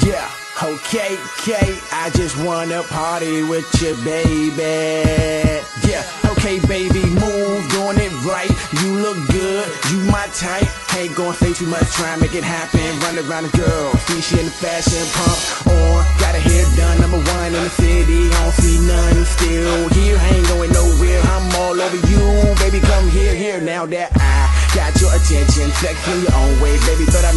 Yeah, okay, okay, I just wanna party with you, baby. Yeah, okay, baby, move, doing it right. You look good, you my type. Ain't gonna say too much, try make it happen. Run around the girl, see she in the fashion pump on. Got her hair done, number one in the city. I don't see none still here. Ain't going nowhere, I'm all over you, baby. Come here, here now that I got your attention. Flex in your own way, baby. but I